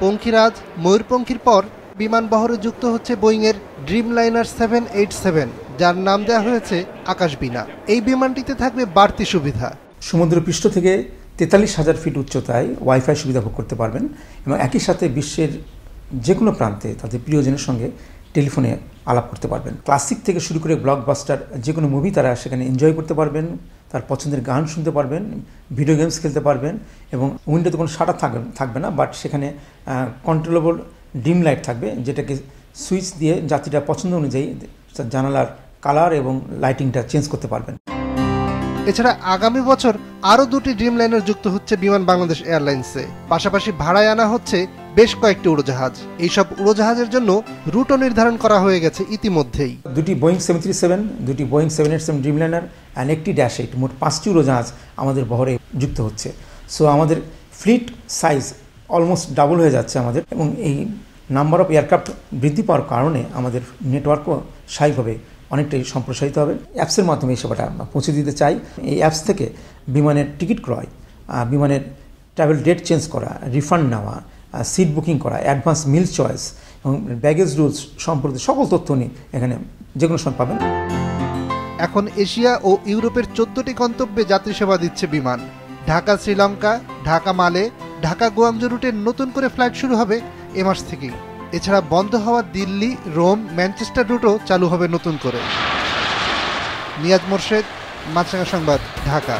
পঙ্খিরাজ ময়ূরপঙ্খির পর বিমানবহরে যুক্ত হচ্ছে বোয়িংয়ের Dreamliner seven eight seven, যার নাম দেওয়া হয়েছে আকাশবিনা এই বিমানটিতে থাকবে বাড়তি সুবিধা। সমুদ্রপৃষ্ঠ থেকে তেতাল্লিশ হাজার ফিট উচ্চতায় ওয়াইফাই সুবিধা ভোগ করতে পারবেন এবং একই সাথে বিশ্বের যে কোনো প্রান্তে তাদের প্রিয়জনের সঙ্গে টেলিফোনে আলাপ করতে পারবেন। ক্লাসিক থেকে শুরু করে ব্লকবাস্টার, যে কোনো মুভি তারা সেখানে এনজয় করতে পারবেন, তার পছন্দের গান শুনতে পারবেন ভিডিও গেমস খেলতে পারবেন এবং উইন্ডোতে কোনো শাটার থাকবে থাকবে না বাট সেখানে কন্ট্রোলেবল ডিম লাইট থাকবে, যেটাকে সুইচ দিয়ে যাত্রীরা পছন্দ অনুযায়ী জানালার কালার এবং লাইটিংটা চেঞ্জ করতে পারবেন। এছাড়া আগামী বছর আরও দুটি ড্রিম লাইনার যুক্ত হচ্ছে বিমান বাংলাদেশ এয়ারলাইন্সে পাশাপাশি ভাড়ায় আনা হচ্ছে বেশ কয়েকটি উড়োজাহাজ। এইসব উড়োজাহাজের জন্য রুটও নির্ধারণ করা হয়ে গেছে ইতিমধ্যেই। দুটি বোয়িং সেভেন থ্রি সেভেন, দুটি Boeing seven eight seven Dreamliner and একটি ড্যাশ এইট মোট পাঁচটি উড়োজাহাজ আমাদের বহরে যুক্ত হচ্ছে। সো আমাদের ফ্লিট সাইজ অলমোস্ট ডাবল হয়ে যাচ্ছে আমাদের, এবং এই নাম্বার অফ এয়ারক্রাফট বৃদ্ধি পাওয়ার কারণে আমাদের নেটওয়ার্কও স্বাভাবিকভাবে অনেকটাই সম্প্রসারিত হবে। অ্যাপসের মাধ্যমে এই সেবাটা আমরা পৌঁছে দিতে চাই। এই অ্যাপস থেকে বিমানের টিকিট ক্রয় বিমানের ট্রাভেল ডেট চেঞ্জ করা রিফান্ড নেওয়া সিট বুকিং করা অ্যাডভান্স মিল চয়েস এবং ব্যাগেজ রুলস সম্পর্কে সকল তথ্য নিয়ে এখানে যে কোনো সময় পাবেন। এখন এশিয়া ও ইউরোপের চোদ্দটি গন্তব্যে যাত্রী সেবা দিচ্ছে বিমান। ঢাকা, শ্রীলঙ্কা, ঢাকা, মালে, ঢাকা গোয়াংজো রুটে নতুন করে ফ্লাইট শুরু হবে এ মাস থেকেই। এছাড়া বন্ধ হওয়া দিল্লি, রোম, ম্যানচেস্টার রুটও চালু হবে নতুন করে। নিয়াজ মোর্শেদ, মাছরাঙা সংবাদ, ঢাকা।